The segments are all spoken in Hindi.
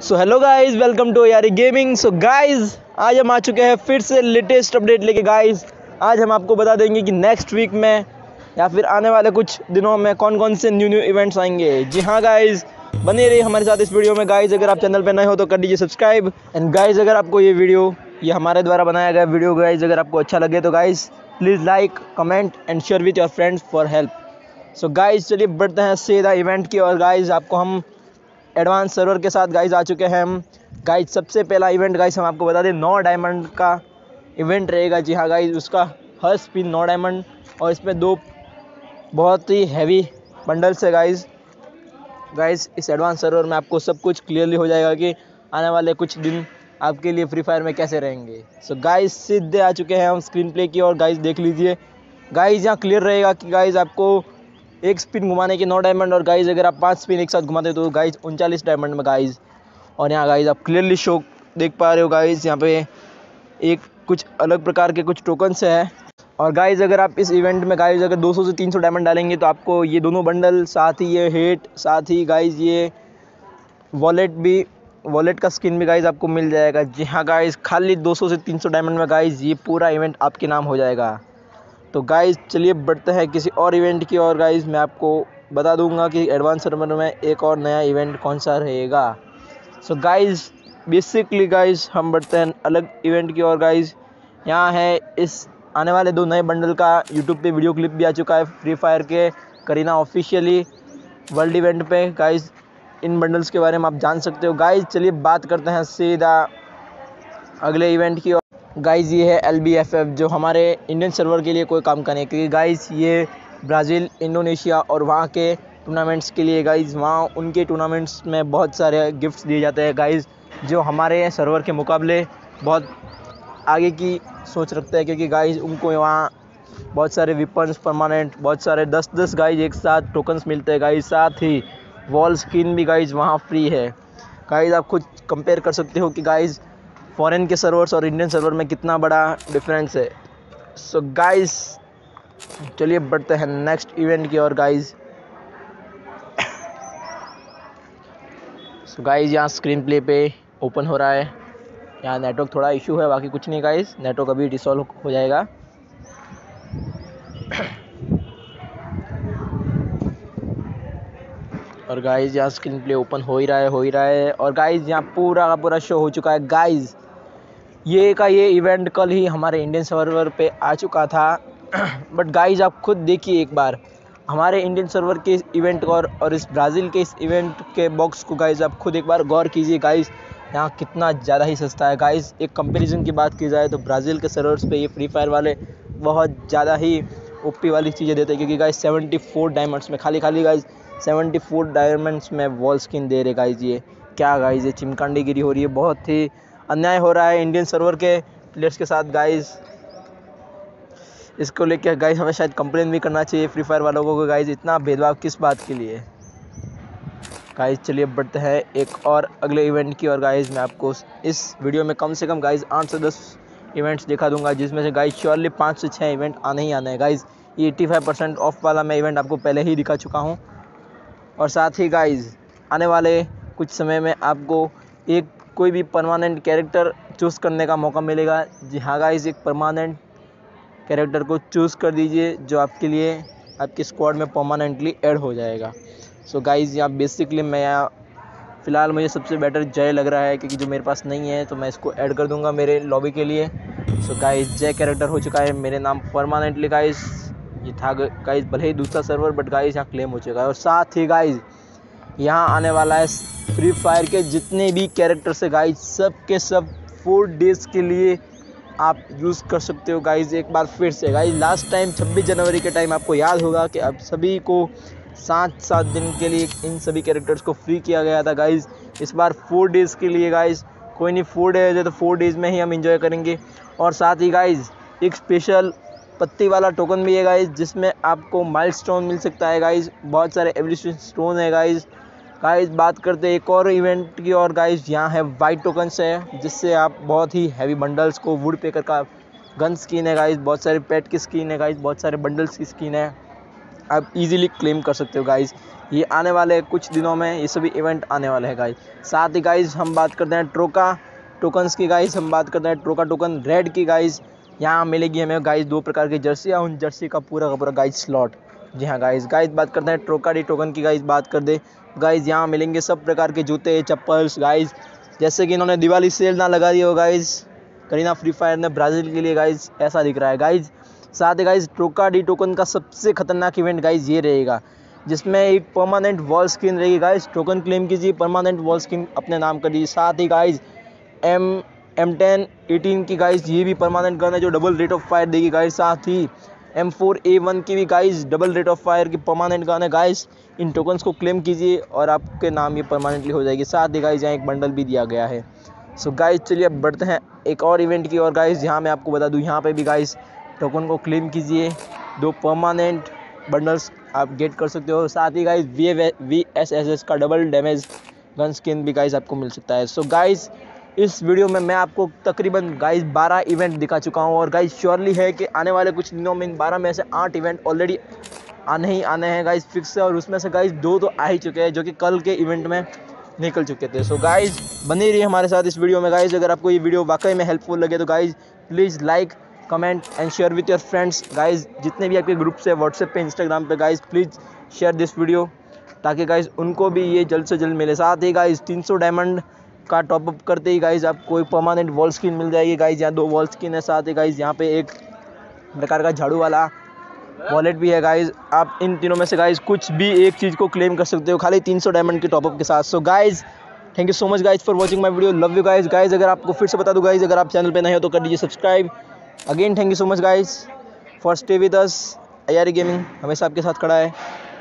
So hello guys welcome to Yaari gaming so guys आज हम आ चुके हैं फिर से लेटेस्ट अपडेट लेके गाइस आज हम आपको बता देंगे कि नेक्स्ट वीक में या फिर आने वाले कुछ दिनों में कौन कौन से न्यू न्यू इवेंट्स आएँगे। जी हाँ गाइस बने रहिए हमारे साथ इस वीडियो में। गाइज़ अगर आप चैनल पर नए हो तो कर दीजिए सब्सक्राइब एंड गाइज़ अगर आपको ये वीडियो ये हमारे द्वारा बनाया गया वीडियो गाइज़ अगर आपको अच्छा लगे तो guys please like comment and share with your friends for help so guys चलिए बढ़ते हैं सीधा इवेंट की और गाइज़ आपको हम एडवांस सर्वर के साथ गाइज़ आ चुके हैं हम। गाइज़ सबसे पहला इवेंट गाइज़ हम आपको बता दें, नौ डायमंड का इवेंट रहेगा। जी हाँ गाइज़ उसका हर स्पिन नौ डायमंड और इसमें दो बहुत ही हैवी बंडल्स है गाइज़ गाइज़ इस एडवांस सर्वर में आपको सब कुछ क्लियरली हो जाएगा कि आने वाले कुछ दिन आपके लिए फ्री फायर में कैसे रहेंगे। सो so गाइस सीधे आ चुके हैं हम स्क्रीन प्ले की और गाइज़ देख लीजिए। गाइज़ यहाँ क्लियर रहेगा कि गाइज़ आपको एक स्पिन घुमाने के नौ डायमंड और गाइज़ अगर आप पाँच स्पिन एक साथ घुमाते तो गाइज़ उनचालीस डायमंड में गाइज़ और यहाँ गाइज़ आप क्लियरली शो देख पा रहे हो गाइज़ यहाँ पे एक कुछ अलग प्रकार के कुछ टोकन्स है। और गाइज़ अगर आप इस इवेंट में गाइज़ अगर 200 से 300 डायमंड डालेंगे तो आपको ये दोनों बंडल साथ ही ये हेट साथ ही गाइज़ ये वॉलेट भी वॉलेट का स्किन भी गाइज़ आपको मिल जाएगा। जी हाँ गाइज़ खाली 200 से 300 डायमंड में गाइज़ ये पूरा इवेंट आपके नाम हो जाएगा। तो गाइज़ चलिए बढ़ते हैं किसी और इवेंट की और गाइज़ मैं आपको बता दूँगा कि एडवांस सर्वर में एक और नया इवेंट कौन सा रहेगा। सो गाइज़ बेसिकली गाइज़ हम बढ़ते हैं अलग इवेंट की और गाइज़ यहाँ है इस आने वाले दो नए बंडल का यूट्यूब पे वीडियो क्लिप भी आ चुका है फ्री फायर के, करीना ऑफिशियली वर्ल्ड इवेंट पे। गाइज़ इन बंडल्स के बारे में आप जान सकते हो। गाइज़ चलिए बात करते हैं सीधा अगले इवेंट की गाइज़ ये है एल बी एफ़ एफ़ जो हमारे इंडियन सर्वर के लिए कोई काम करे क्योंकि गाइज़ ये ब्राज़ील इंडोनेशिया और वहाँ के टूर्नामेंट्स के लिए गाइज़ वहाँ उनके टूर्नामेंट्स में बहुत सारे गिफ्ट्स दिए जाते हैं। गाइज़ जो हमारे सर्वर के मुकाबले बहुत आगे की सोच रखते हैं, क्योंकि गाइज़ उनको वहाँ बहुत सारे विपन्स परमानेंट बहुत सारे दस दस गाइज़ एक साथ टोकन्स मिलते हैं। गाइज़ साथ ही वॉल स्किन भी गाइज़ वहाँ फ्री है। गाइज़ आप खुद कंपेयर कर सकते हो कि गाइज़ फॉरेन के सर्वर्स और इंडियन सर्वर में कितना बड़ा डिफरेंस है? सो गाइस चलिए बढ़ते हैं नेक्स्ट इवेंट की और गाइस सो गाइस यहाँ स्क्रीन प्ले पे ओपन हो रहा है। यहाँ नेटवर्क थोड़ा इशू है, बाकी कुछ नहीं गाइस नेटवर्क अभी डिसॉल्व हो जाएगा। और गाइस यहाँ स्क्रीन प्ले ओपन हो ही रहा है, हो ही रहा है। और गाइस यहाँ पूरा का पूरा शो हो चुका है गाइस ये का ये इवेंट कल ही हमारे इंडियन सर्वर पे आ चुका था। बट गाइज़ आप खुद देखिए एक बार। हमारे इंडियन सर्वर के इस इवेंट और, और इस ब्राज़ील के इस इवेंट के बॉक्स को गाइज़ आप खुद एक बार गौर कीजिए गाइज़ यहाँ कितना ज़्यादा ही सस्ता है गाइज़ एक कंपैरिजन की बात की जाए तो ब्राज़ील के सर्वर्स पे ये फ्री फायर वाले बहुत ज़्यादा ही ओपी वाली चीज़ें देते हैं क्योंकि गाइज़ सेवेंटी फोर डायमंड्स में खाली खाली गाइज़ सेवेंटी फोर डायमंड्स में वॉल स्किन दे रहे गाइज़ ये। क्या गाइज़ ये चिमकांडी गिरी हो रही है। बहुत ही अन्याय हो रहा है इंडियन सर्वर के प्लेयर्स के साथ गाइज़ इसको लेकर गाइज़ हमें शायद कंप्लेन भी करना चाहिए फ्री फायर वालों को गाइज़ इतना भेदभाव किस बात के लिए? गाइज़ चलिए बढ़ते हैं एक और अगले इवेंट की और गाइज़ मैं आपको इस वीडियो में कम से कम गाइज़ आठ से दस इवेंट्स दिखा दूँगा, जिसमें से गाइज़ श्योरली पाँच से छः इवेंट आने ही आने हैं। गाइज़ ये एट्टी फाइव परसेंट ऑफ़ वाला मैं इवेंट आपको पहले ही दिखा चुका हूँ। और साथ ही गाइज़ आने वाले कुछ समय में आपको एक कोई भी परमानेंट कैरेक्टर चूज़ करने का मौका मिलेगा। जी हाँ गाइस एक परमानेंट कैरेक्टर को चूज़ कर दीजिए, जो आपके लिए, आपके स्क्वाड में परमानेंटली ऐड हो जाएगा। सो गाइस यहाँ बेसिकली मैं यहाँ, फ़िलहाल मुझे सबसे बेटर जय लग रहा है, क्योंकि जो मेरे पास नहीं है तो मैं इसको ऐड कर दूँगा मेरे लॉबी के लिए। सो गाइस जय कैरेक्टर हो चुका है, मेरे नाम परमानेंटली गाइस ये था गाइस भले ही दूसरा सर्वर बट गाइस यहाँ क्लेम हो चुका है। और साथ ही गाइस यहाँ आने वाला है फ्री फायर के जितने भी कैरेक्टर्स है गाइज़ सब के सब फोर डेज़ के लिए आप यूज़ कर सकते हो गाइज़ एक बार फिर से गाइज़ लास्ट टाइम 26 जनवरी के टाइम आपको याद होगा कि अब सभी को सात सात दिन के लिए इन सभी कैरेक्टर्स को फ्री किया गया था गाइज़ इस बार फोर डेज़ के लिए गाइज़ कोई नहीं फोर डेज़ है तो फोर डेज़ में ही हम इंजॉय करेंगे. और साथ ही गाइज़ एक स्पेशल पत्ती वाला टोकन भी है गाइज़ जिसमें आपको माइल स्टोन मिल सकता है गाइज़ बहुत सारे एवरेशन स्टोन है गाइज़ गाइस बात करते एक और इवेंट की और गाइस यहाँ है वाइट टोकन्स है, जिससे आप बहुत ही हैवी बंडल्स को वुड पेकर का गन स्किन है गाइस बहुत सारे पेट की स्किन है गाइस बहुत सारे बंडल्स की स्किन है। आप इजीली क्लेम कर सकते हो गाइज़ ये आने वाले कुछ दिनों में, ये सभी इवेंट आने वाले हैं गाइज़ साथ ही गाइज़ हम बात करते हैं ट्रोका टोकन्स की गाइज़ हम बात करते हैं ट्रोका टोकन रेड की गाइज़ यहाँ मिलेगी हमें गाइज़ दो प्रकार की जर्सी, और उन जर्सी का पूरा का पूरा गाइज़ स्लॉट जी हाँ गाइज़ गाइज़ बात करते हैं ट्रोका डी टोकन की गाइज़ बात कर दे। गाइज़ यहाँ मिलेंगे सब प्रकार के जूते, चप्पल्स गाइज़ जैसे कि इन्होंने दिवाली सेल ना लगा दी हो गाइज़ करीना फ्री फायर ने ब्राज़ील के लिए गाइज़ ऐसा दिख रहा है गाइज़ साथ ही गाइज़ ट्रोका डी टोकन का सबसे खतरनाक इवेंट गाइज़ ये रहेगा, जिसमें एक परमानेंट वॉल स्क्रीन रहेगी गाइज़ टोकन क्लेम कीजिए परमानेंट वॉल स्क्रीन अपने नाम कर दीजिए। साथ ही guys M M ten eighteen की गाइज़ ये भी परमानेंट गन है, जो डबल रेट ऑफ़ फायर देगी गाइज़ साथ ही एम फोर ए वन की भी guys double rate of fire की परमानेंट गन है गाइज़ इन टोकन्स को क्लेम कीजिए और आपके नाम ये परमानेंटली हो जाएगी। साथ ही गाइज़ यहाँ एक बंडल भी दिया गया है। सो गाइज़ चलिए अब बढ़ते हैं एक और इवेंट की और गाइज़ यहाँ मैं आपको बता दूँ, यहाँ पे भी गाइज़ टोकन को क्लेम कीजिए। दो परमानेंट बंडल्स आप गेट कर सकते हो। साथ ही guys V V S S S का डबल डैमेज गन स्किन भी गाइज़ आपको मिल सकता है। सो so इस वीडियो में मैं आपको तकरीबन गाइज़ 12 इवेंट दिखा चुका हूँ और गाइज़ श्योरली है कि आने वाले कुछ दिनों में इन 12 में से आठ इवेंट ऑलरेडी आने ही आने हैं गाइज़ फिक्स है और उसमें से गाइज़ दो तो आ ही चुके हैं जो कि कल के इवेंट में निकल चुके थे। सो गाइज़ बनी रही हमारे साथ इस वीडियो में। गाइज़ अगर आपको ये वीडियो वाकई में हेल्पफुल लगे तो guys please like comment and share with your friends guys जितने भी आपके ग्रुप से व्हाट्सएप पे इंस्टाग्राम पे guys please share this video ताकि गाइज़ उनको भी ये जल्द से जल्द मिले। साथ ही गाइज़ 300 डायमंड का टॉपअप करते ही गाइज़ आपको एक परमानेंट वॉल स्क्रीन मिल जाएगी गाइज़ यहाँ दो वॉल स्क्रीन है साथ ही गाइज़ यहाँ पे एक प्रकार का झाड़ू वाला वॉलेट भी है गाइज़ आप इन तीनों में से गाइज़ कुछ भी एक चीज़ को क्लेम कर सकते हो, खाली 300 डायमंड के टॉपअप के साथ। So guys thank you so much guys for watching my video love you guys guys अगर आपको फिर से बता दूँ गाइज़ अगर आप चैनल पर नहीं हो तो कर दीजिए subscribe again thank you so much guys for stay with us I gaming हमेशा आपके साथ खड़ा है।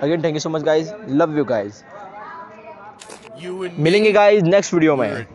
Again thank you so much guys love you guys मिलेंगे गाइज़ नेक्स्ट वीडियो में।